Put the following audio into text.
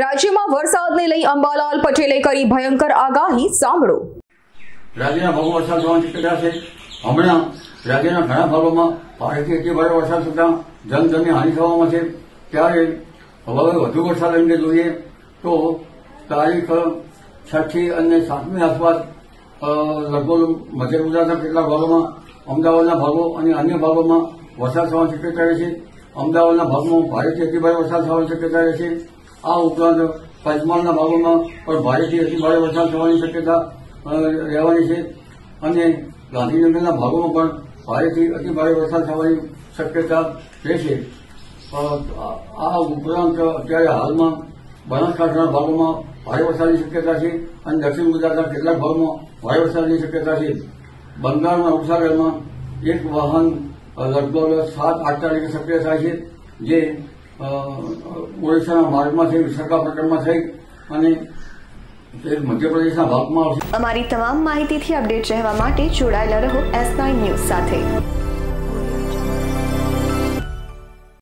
રાજ્યમાં વરસાદને લઈ અંબાલાલ પટેલે કરી ભયંકર આગાહી, સાંભળો. રાજ્યના ભાગો વરસાદ થવાની શક્યતા છે. હમણાં રાજ્યના ઘણા ભાગોમાં ભારેથી અતિ ભારે વરસાદ થતા જનધનની હાનિ થવામાં છે. ત્યારે હવે વધુ વરસાદ અંગે જોઈએ તો તારીખ છઠ્ઠી અને સાતમી આસપાસ લગભગ મધ્ય ગુજરાતના કેટલાક ભાગોમાં, અમદાવાદના ભાગો અને અન્ય ભાગોમાં વરસાદ થવાની શક્યતા રહે છે. અમદાવાદના ભાગમાં ભારેથી અતિ ભારે વરસાદ થવાની શક્યતા રહે છે. આ ઉપરાંત પંચમહાલના ભાગોમાં પણ ભારેથી અતિ ભારે વરસાદ થવાની શક્યતા રહેવાની છે. અને ગાંધીનગરના ભાગોમાં પણ ભારેથી અતિ ભારે વરસાદ થવાની શક્યતા રહેશે આ ઉપરાંત અત્યારે હાલમાં બનાસકાંઠાના ભાગોમાં ભારે વરસાદની શક્યતા છે અને દક્ષિણ ગુજરાતના કેટલાક ભાગોમાં ભારે વરસાદની શક્યતા છે. બંગાળના ઉપસાગરમાં એક વાહન લગભગ સાત આઠ તારીખે સક્રિય થાય છે, જે ઓડિશાના માર્ગમાં થઈ વિશાખાપટ્ટનમમાં થઈ અને મધ્યપ્રદેશના ભાગમાં આવશે. અમારી તમામ માહિતીથી અપડેટ રહેવા માટે જોડાયેલા રહો એસ નાઇન ન્યૂઝ સાથે.